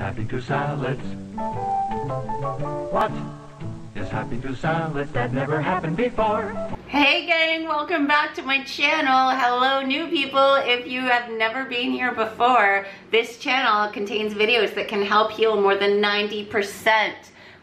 happy to salads? What is happy to salads that never happened before? Hey gang, welcome back to my channel. Hello new people. If you have never been here before, this channel contains videos that can help heal more than 90%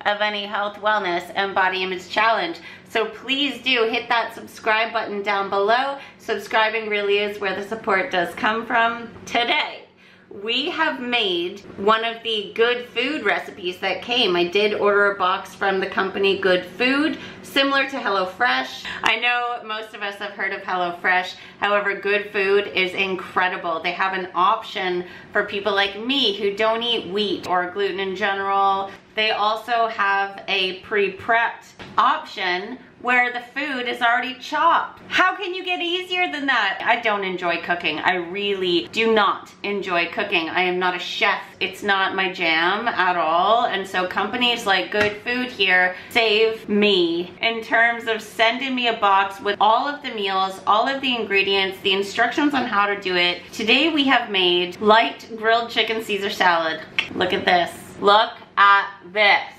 of any health, wellness, and body image challenge. So please do hit that subscribe button down below. Subscribing really is where the support does come from. Today, we have made one of the good food recipes that came. I did order a box from the company Good Food, similar to HelloFresh. I know most of us have heard of HelloFresh. However, Good Food is incredible. They have an option for people like me who don't eat wheat or gluten in general. They also have a pre-prepped option where the food is already chopped. How can you get easier than that? I don't enjoy cooking. I really do not enjoy cooking. I am not a chef. It's not my jam at all. And so companies like Good Food here save me in terms of sending me a box with all of the meals, all of the ingredients, the instructions on how to do it. Today we have made light grilled chicken Caesar salad. Look at this. Look at this.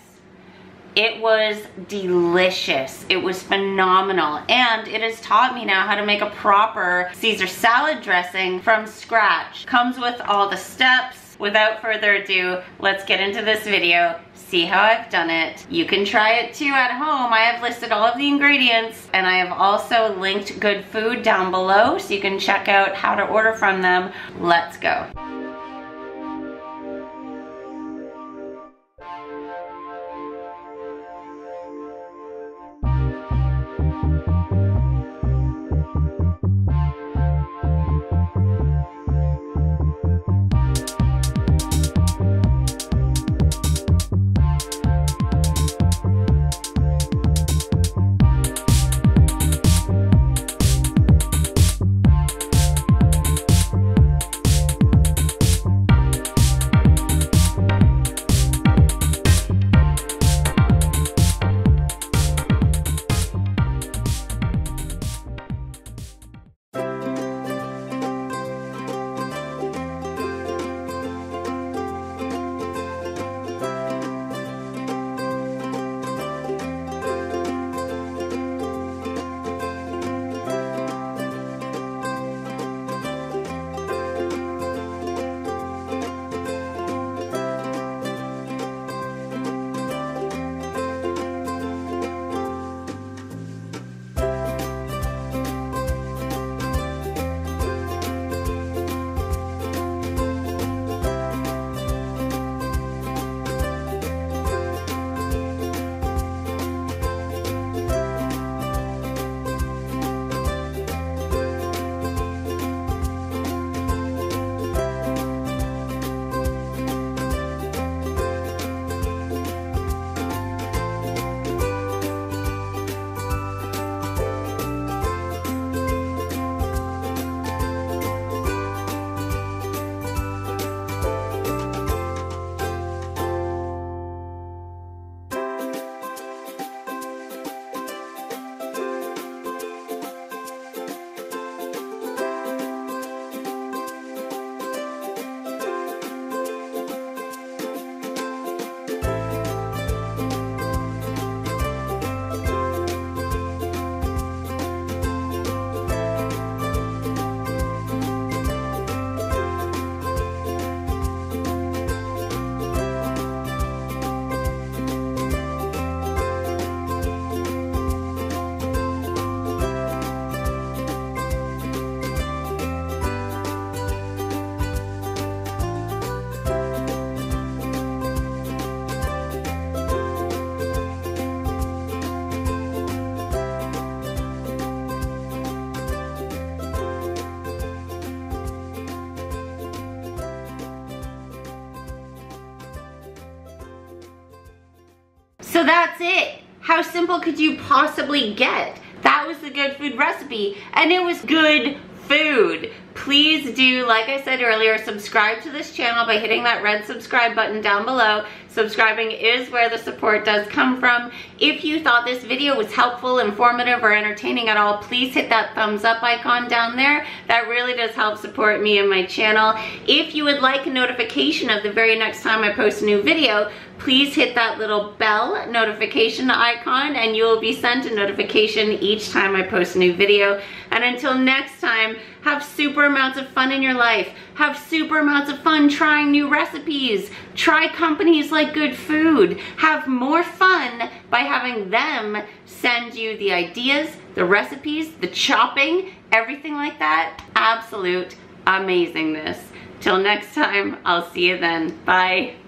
It was delicious. It was phenomenal. And it has taught me now how to make a proper Caesar salad dressing from scratch. Comes with all the steps. Without further ado, let's get into this video, see how I've done it. You can try it too at home. I have listed all of the ingredients and I have also linked good food down below so you can check out how to order from them. Let's go. How simple could you possibly get? That was the good food recipe and it was good food. please do, like I said earlier, subscribe to this channel by hitting that red subscribe button down below. Subscribing is where the support does come from. If you thought this video was helpful, informative, or entertaining at all, please hit that thumbs up icon down there. That really does help support me and my channel. If you would like a notification of the very next time I post a new video, please hit that little bell notification icon and you will be sent a notification each time I post a new video. And until next time, have super amounts of fun in your life. Have super amounts of fun trying new recipes. Try companies like Good Food. Have more fun by having them send you the ideas, the recipes, the chopping, everything like that. Absolute amazingness. Till next time, I'll see you then. Bye.